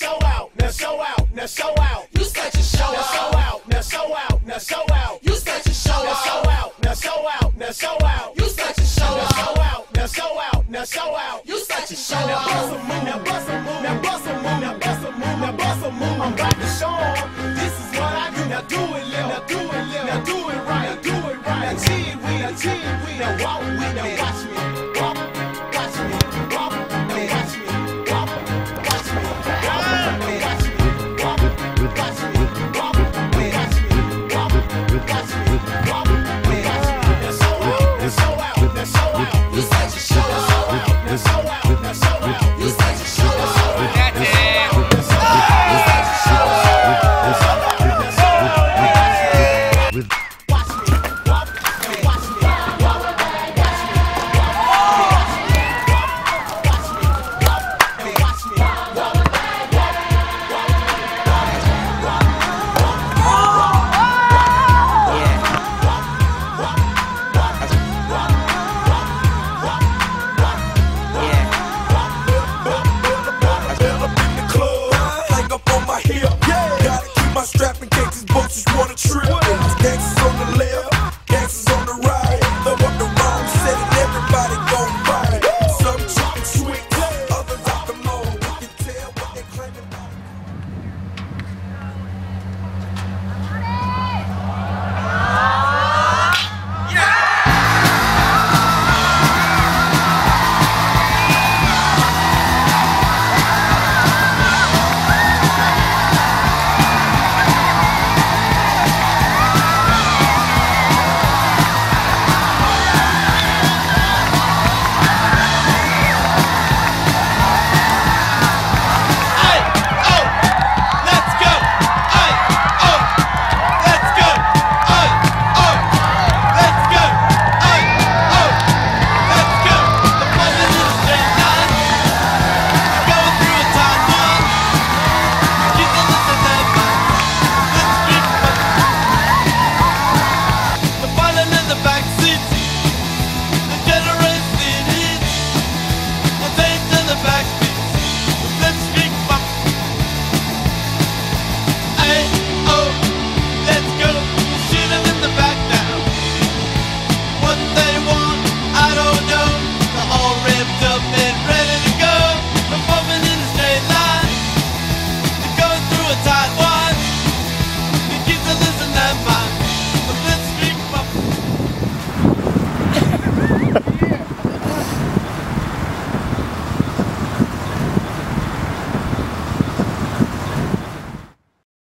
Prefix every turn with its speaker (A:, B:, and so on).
A: show out. Now show out. Now show out. You such a show now Show out. Now show out. Now show out. You such a show now Show out. Now show out. Now show out. You such a show now Show out. Now show out. Now show out. You such a show now bust a move. Now bust a move. Now bust a move. Now bust a move. Now bust a move. I'm back.